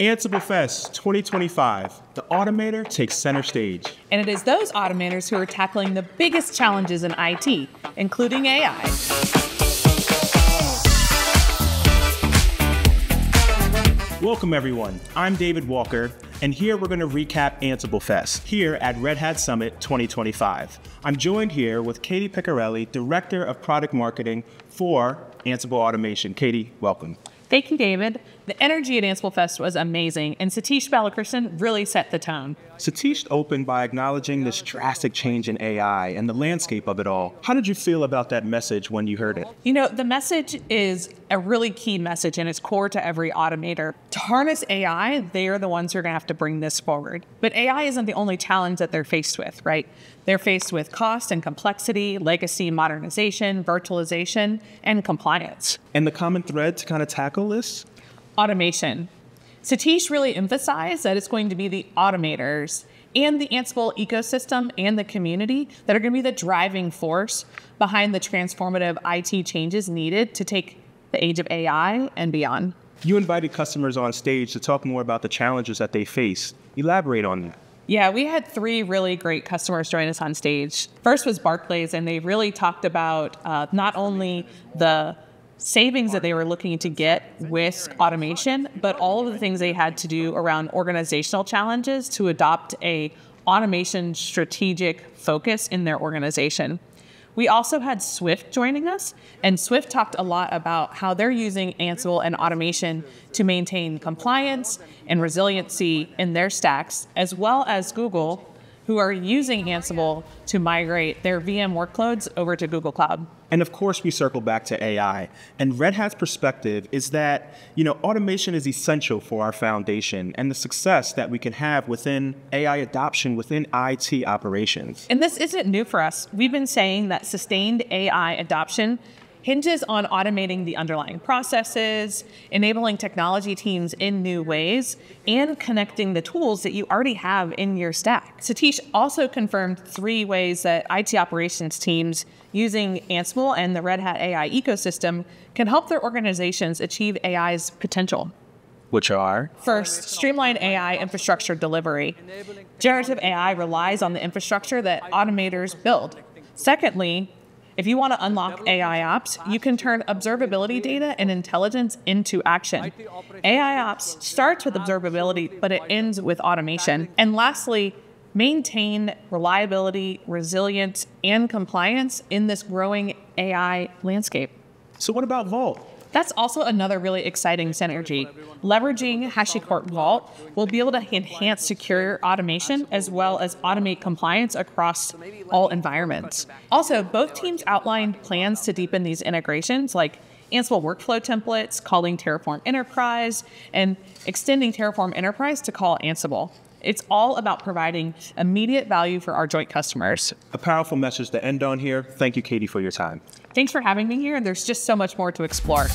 AnsibleFest 2025, the automator takes center stage. And it is those automators who are tackling the biggest challenges in IT, including AI. Welcome, everyone. I'm David Walker, and here we're going to recap AnsibleFest here at Red Hat Summit 2025. I'm joined here with Kaete Piccirilli, Director of Product Marketing for Ansible Automation. Kaete, welcome. Thank you, David. The energy at AnsibleFest was amazing, and Sathish Balakrishnan really set the tone. Sathish opened by acknowledging this drastic change in AI and the landscape of it all. How did you feel about that message when you heard it? You know, the message is a really key message, and it's core to every automator. To harness AI, they are the ones who are going to have to bring this forward. But AI isn't the only challenge that they're faced with, right? They're faced with cost and complexity, legacy modernization, virtualization, and compliance. And the common thread to kind of tackle this? Automation. Sathish really emphasized that it's going to be the automators and the Ansible ecosystem and the community that are going to be the driving force behind the transformative IT changes needed to take the age of AI and beyond. You invited customers on stage to talk more about the challenges that they face. Elaborate on that. Yeah, we had three really great customers join us on stage. First was Barclays, and they really talked about uh, not only the savings that they were looking to get with automation, but all of the things they had to do around organizational challenges to adopt a automation strategic focus in their organization. We also had Swift joining us, and Swift talked a lot about how they're using Ansible and automation to maintain compliance and resiliency in their stacks, as well as Google, who are using Ansible to migrate their VM workloads over to Google Cloud. And of course, we circle back to AI. And Red Hat's perspective is that, you know, automation is essential for our foundation and the success that we can have within AI adoption within IT operations. And this isn't new for us. We've been saying that sustained AI adoption hinges on automating the underlying processes, enabling technology teams in new ways, and connecting the tools that you already have in your stack. Sathish also confirmed three ways that IT operations teams using Ansible and the Red Hat AI ecosystem can help their organizations achieve AI's potential. Which are? First, streamline AI infrastructure delivery. Generative AI relies on the infrastructure that automators build. Secondly, if you want to unlock AIOps, you can turn observability data and intelligence into action. AIOps starts with observability, but it ends with automation. And lastly, maintain reliability, resilience, and compliance in this growing AI landscape. So, what about Vault? That's also another really exciting synergy. Leveraging HashiCorp Vault will be able to enhance secure automation as well as automate compliance across all environments. Also, both teams outlined plans to deepen these integrations like Ansible workflow templates, calling Terraform Enterprise, and extending Terraform Enterprise to call Ansible. It's all about providing immediate value for our joint customers. A powerful message to end on here. Thank you, Kaete, for your time. Thanks for having me here. And there's just so much more to explore.